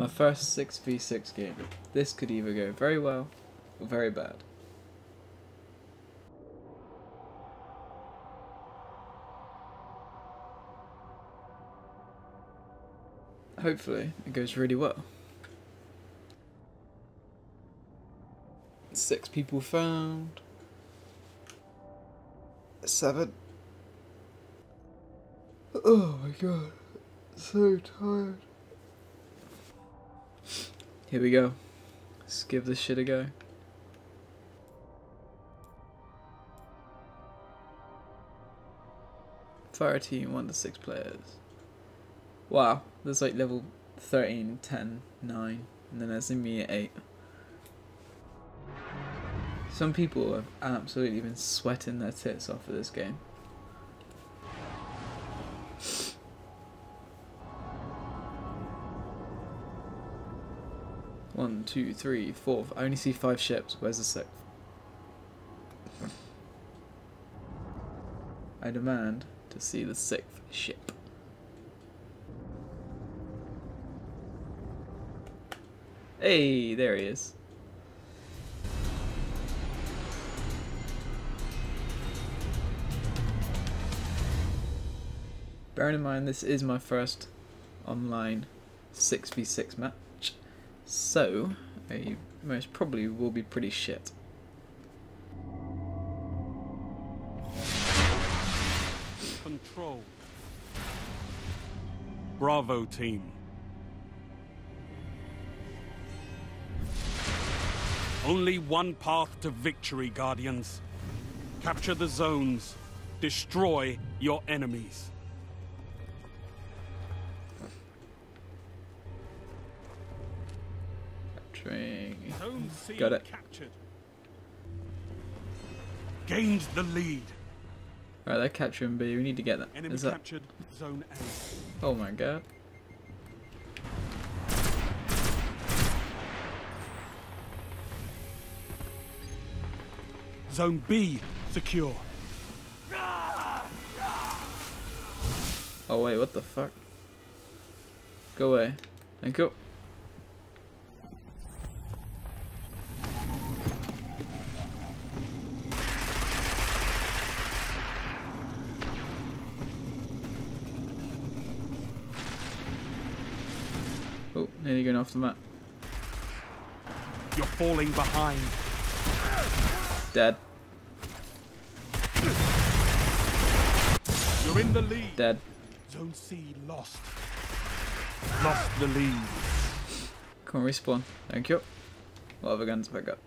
My first 6v6 game. This could either go very well or very bad. Hopefully it goes really well. Six people found. Seven. Oh my god. So tired. Here we go. Let's give this shit a go. Fire team, 1 to 6 players. Wow, there's like level 13, 10, 9, and then there's me at 8. Some people have absolutely been sweating their tits off of this game. One, two, three, four. I only see five ships. Where's the sixth? I demand to see the sixth ship. Hey, there he is. Bearing in mind this is my first online 6v6 match, so I most probably will be pretty shit. Control. Bravo team. Only one path to victory, Guardians. Capture the zones. Destroy your enemies. Capturing. Got it. captured. Gained the lead. Alright, they're capturing B. We need to get that. Enemy Is that? captured Zone A. Oh my god. Zone B secure. Oh wait, what the fuck? Go away. Thank you. Oh, off the map. You're falling behind. Dead. You're in the lead. Dead. Zone C lost. Lost the lead. On, respawn. Thank you. What other guns have I got?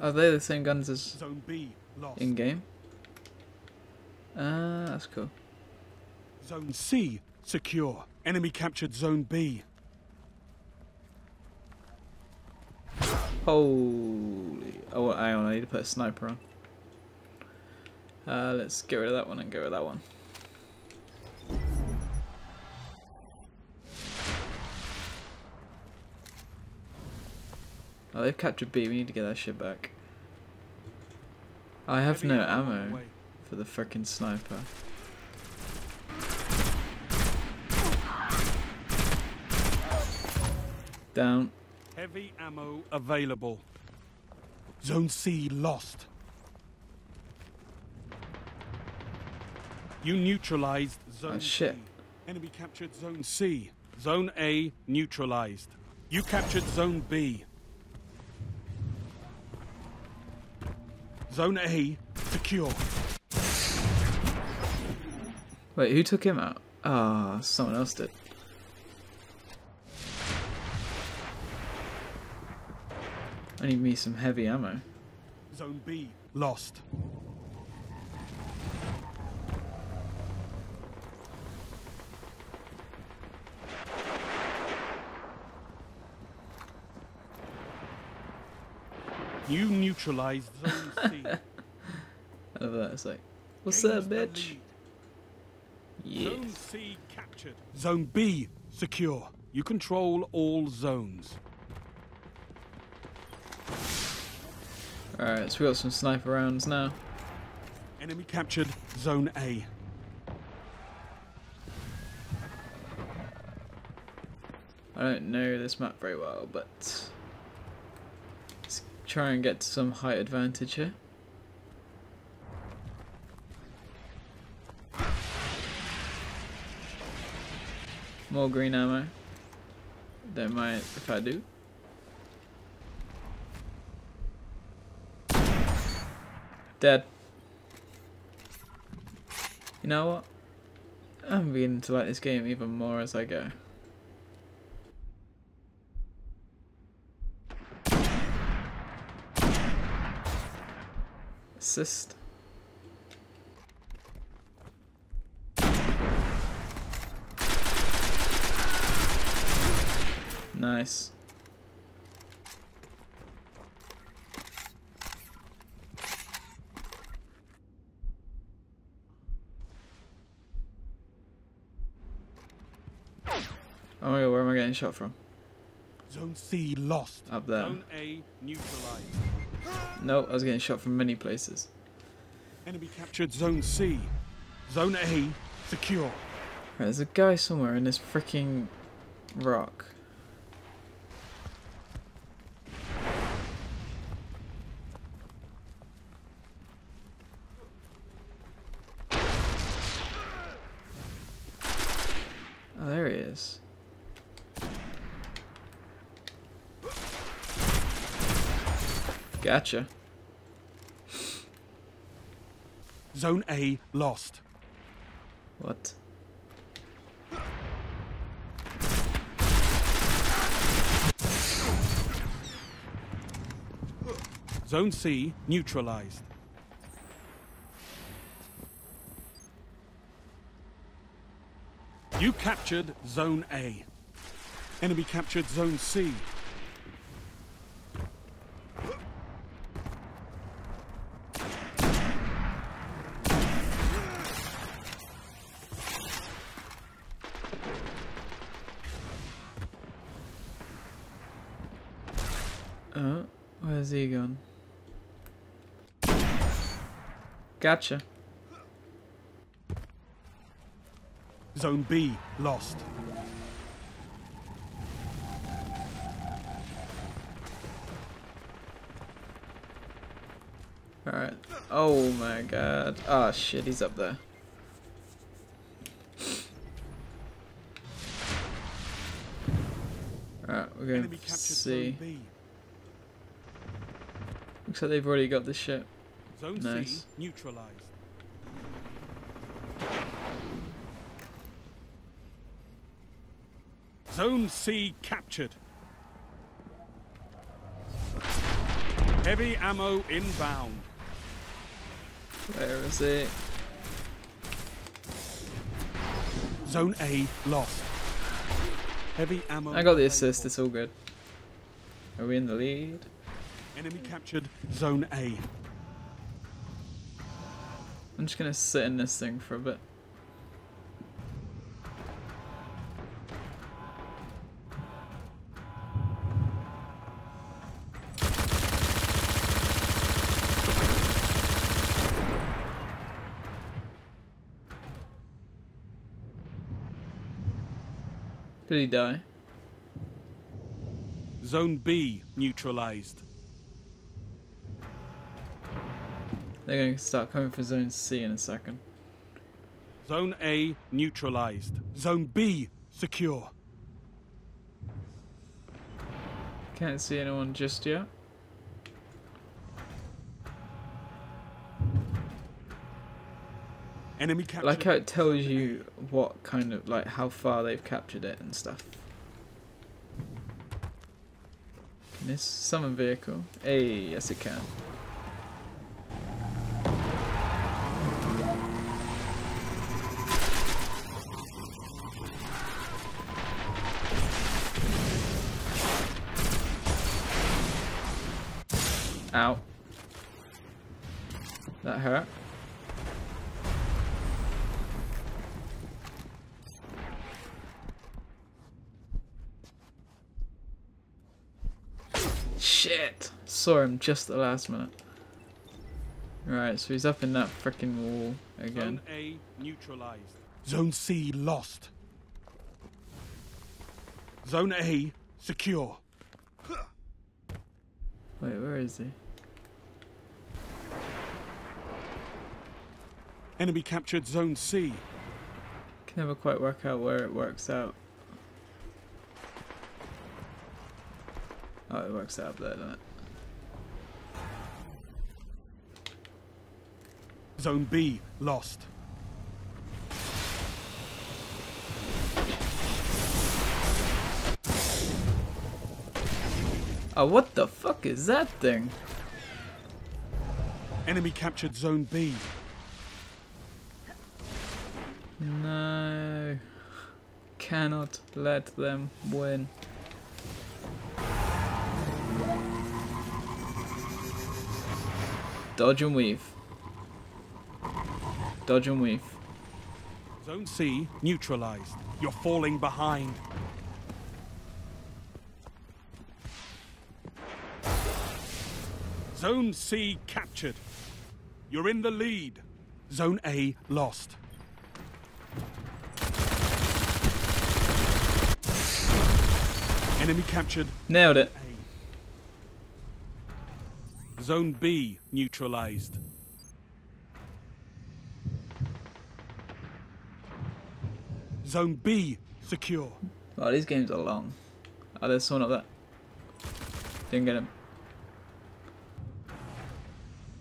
Are they the same guns as Zone B lost. in game? Ah, that's cool. Zone C secure. Enemy captured Zone B. Holy. Oh, hang on, I need to put a sniper on. Uh, let's get rid of that one and rid of that one. Oh, they've captured B. We need to get that shit back. I have no ammo on the ammo way. for the frickin' sniper. Down. Heavy ammo available. Zone C lost. You neutralized Zone Oh, shit. C. Enemy captured Zone C. Zone A neutralized. You captured Zone B. Zone A secure. Wait, who took him out? Ah, someone else did. I need me some heavy ammo. Zone B lost. You neutralized Zone C. I love that. It's like, what's Gains up, bitch? Zone C captured. Zone B secure. You control all zones. Alright, so we got some sniper rounds now. Enemy captured Zone A. I don't know this map very well, but let's try and get to some height advantage here. More green ammo. Don't mind if I do. Dead. You know what? I'm beginning to like this game even more as I go. Assist. Nice. Oh my god, where am I getting shot from? Zone C lost. Up there. Zone A neutralized. Nope, I was getting shot from many places. Enemy captured Zone C. Zone A secure. Right, there's a guy somewhere in this freaking rock. Oh, there he is. Gotcha. Zone A lost. What? Zone C neutralized. You captured Zone A. Enemy captured Zone C. Uh, oh, where's he gone? Gotcha. Zone B lost. Alright. Oh my god. Oh shit, he's up there. Alright, we're gonna see. Looks like they've already got this ship. Zone Nice. C neutralized. Zone C captured. Heavy ammo inbound. Where is it? Zone A lost. Heavy ammo. I got the assist, it's all good. Are we in the lead? Enemy captured Zone A. I'm just gonna sit in this thing for a bit. Did he die? Zone B neutralized. They're going to start coming for zone C in a second. Zone A neutralized. Zone B secure. Can't see anyone just yet. Enemy captured. like how it tells you what kind of like how far they've captured it and stuff. Can this summon vehicle? Hey, yes it can. Shit! Saw him just at the last minute. Right, so he's up in that freaking wall again. Zone A neutralized. Zone C lost. Zone A secure. Wait, where is he? Enemy captured Zone C. Can never quite work out where it works out. Oh, it works out there, doesn't it? Zone B lost. Oh, what the fuck is that thing? Enemy captured Zone B. No. Cannot let them win. Dodge and weave. Dodge and weave. Zone C neutralized. You're falling behind. Zone C captured. You're in the lead. Zone A lost. Enemy captured Nailed it. Zone B neutralized. Zone B secure. Oh, these games are long. Oh, there's someone up there. Didn't get him.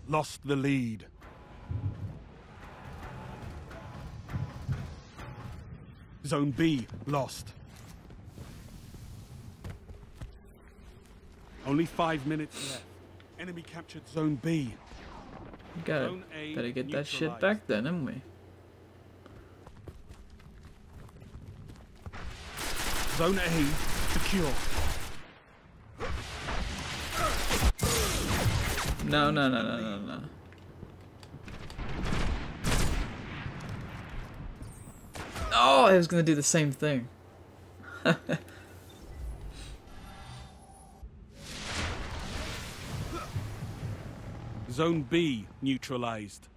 Lost the lead. Zone B lost. Only five minutes left. Enemy captured Zone B. Gotta, Zone A better get that shit back then, haven't we? Zone A secure. No, no, no, no, no, no. Oh, I was gonna do the same thing. Zone B neutralized.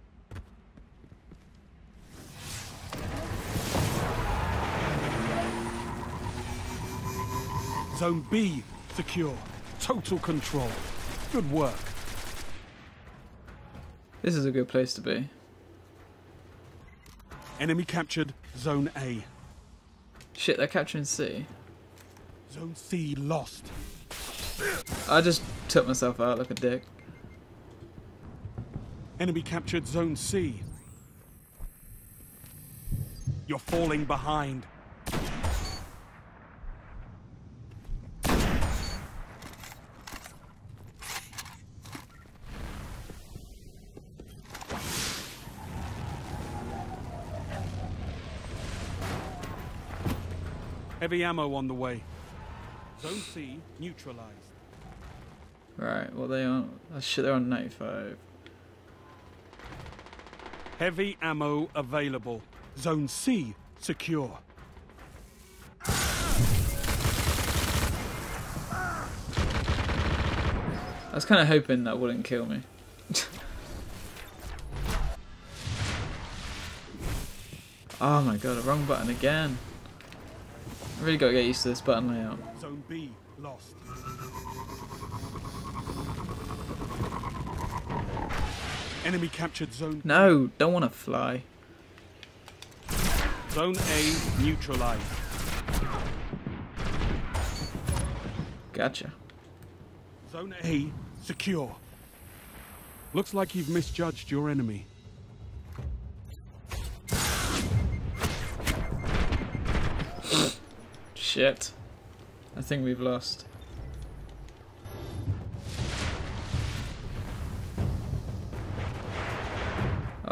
Zone B secure. Total control. Good work. This is a good place to be. Enemy captured Zone A. Shit, they're capturing C. Zone C lost. I just took myself out like a dick. Enemy captured Zone C. You're falling behind. Heavy ammo on the way. Zone C neutralized. Right, well they are. Oh shit, they're on 95. Heavy ammo available. Zone C secure. I was kind of hoping that wouldn't kill me. oh my god, wrong button again. I really gotta get used to this button layout. Zone B lost. Enemy captured zone. No, don't want to fly. Zone A neutralized. Gotcha. Zone A secure. Looks like you've misjudged your enemy. Shit. I think we've lost.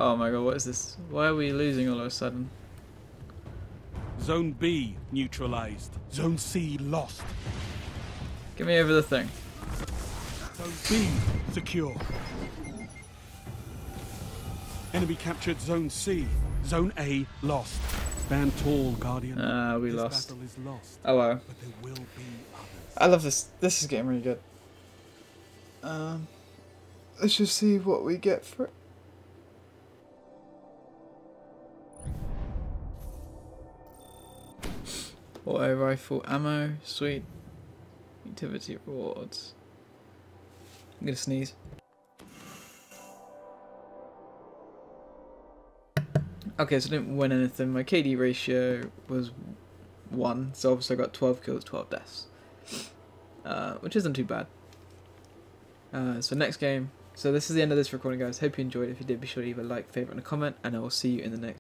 Oh my god, what is this? Why are we losing all of a sudden? Zone B neutralized. Zone C lost. Get me over the thing. Zone B secure. Enemy captured Zone C. Zone A lost. Stand tall, Guardian. Ah, we this lost. battle is lost, Oh wow. but there will be others. I love this. This is getting really good. Um, let's just see what we get for it. Auto rifle ammo, sweet. Activity rewards. I'm gonna sneeze. Okay, so I didn't win anything. My KD ratio was 1, so obviously I got 12 kills, 12 deaths. Uh, which isn't too bad. Uh, so next game. So this is the end of this recording, guys. Hope you enjoyed. If you did, be sure to leave a like, favorite, and a comment, and I will see you in the next.